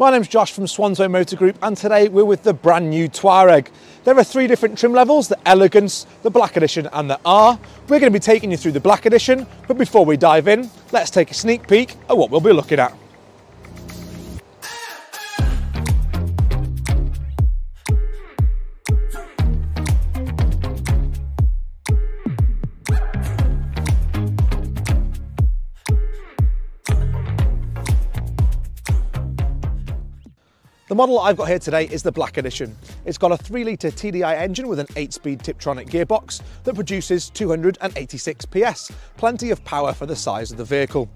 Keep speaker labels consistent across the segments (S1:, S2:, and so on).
S1: My name's Josh from Swansway Motor Group and today we're with the brand new Touareg. There are three different trim levels, the Elegance, the Black Edition and the R. We're going to be taking you through the Black Edition, but before we dive in, let's take a sneak peek at what we'll be looking at. The model I've got here today is the Black Edition. It's got a 3 litre TDI engine with an 8-speed Tiptronic gearbox that produces 286 PS, plenty of power for the size of the vehicle.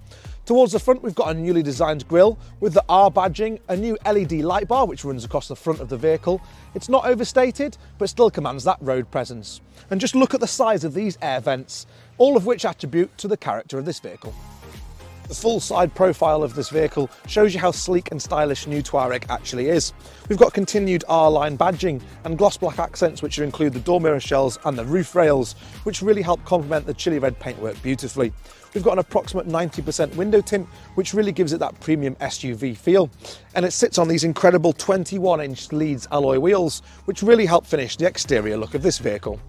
S1: Towards the front we've got a newly designed grille with the R badging, a new LED light bar which runs across the front of the vehicle. It's not overstated but still commands that road presence. And just look at the size of these air vents, all of which attribute to the character of this vehicle. The full side profile of this vehicle shows you how sleek and stylish new Touareg actually is. We've got continued R-line badging and gloss black accents which include the door mirror shells and the roof rails, which really help complement the chili red paintwork beautifully. We've got an approximate 90% window tint, which really gives it that premium SUV feel. And it sits on these incredible 21 inch Leeds alloy wheels, which really help finish the exterior look of this vehicle.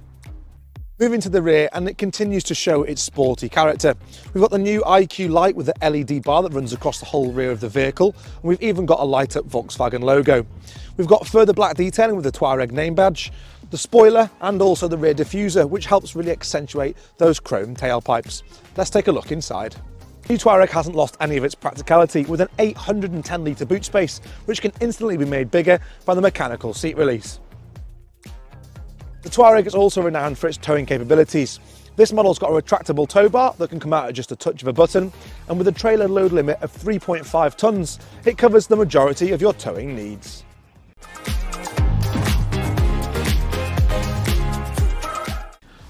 S1: Moving to the rear and it continues to show its sporty character. We've got the new IQ light with the LED bar that runs across the whole rear of the vehicle and we've even got a light up Volkswagen logo. We've got further black detailing with the Touareg name badge, the spoiler and also the rear diffuser which helps really accentuate those chrome tailpipes. Let's take a look inside. New Touareg hasn't lost any of its practicality with an 810 litre boot space which can instantly be made bigger by the mechanical seat release. The Touareg is also renowned for its towing capabilities. This model's got a retractable tow bar that can come out at just a touch of a button, and with a trailer load limit of 3.5 tonnes, it covers the majority of your towing needs.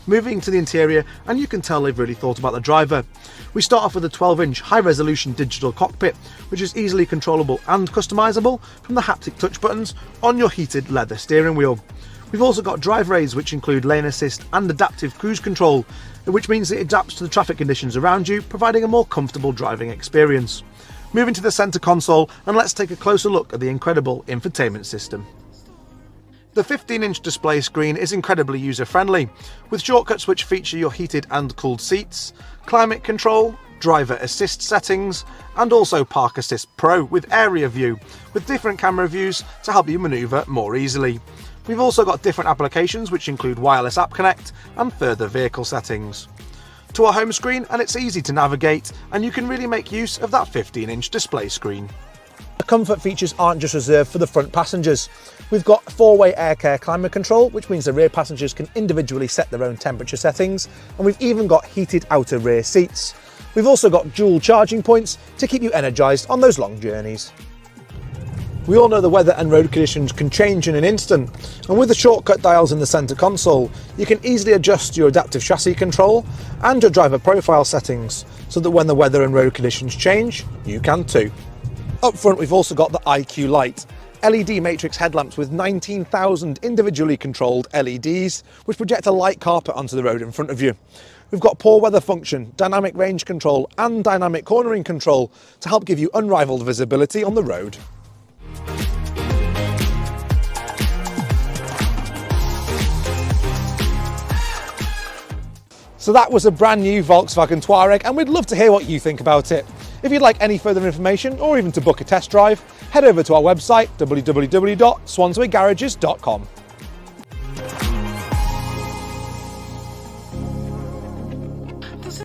S1: Moving to the interior, and you can tell they've really thought about the driver. We start off with a 12 inch high resolution digital cockpit, which is easily controllable and customizable from the haptic touch buttons on your heated leather steering wheel. We've also got drive aids which include lane assist and adaptive cruise control, which means it adapts to the traffic conditions around you, providing a more comfortable driving experience. Moving to the centre console and let's take a closer look at the incredible infotainment system. The 15 inch display screen is incredibly user friendly, with shortcuts which feature your heated and cooled seats, climate control, driver assist settings, and also Park Assist Pro with area view, with different camera views to help you manoeuvre more easily. We've also got different applications which include wireless app connect and further vehicle settings. To our home screen and it's easy to navigate and you can really make use of that 15 inch display screen. The comfort features aren't just reserved for the front passengers. We've got four-way air care climate control, which means the rear passengers can individually set their own temperature settings, and we've even got heated outer rear seats. We've also got dual charging points to keep you energised on those long journeys. We all know the weather and road conditions can change in an instant, and with the shortcut dials in the centre console, you can easily adjust your adaptive chassis control and your driver profile settings, so that when the weather and road conditions change, you can too. Up front we've also got the IQ Light, LED matrix headlamps with 19,000 individually controlled LEDs, which project a light carpet onto the road in front of you. We've got poor weather function, dynamic range control and dynamic cornering control to help give you unrivaled visibility on the road. So that was a brand new Volkswagen Touareg and we'd love to hear what you think about it. If you'd like any further information or even to book a test drive, head over to our website www.swanswaygarages.com.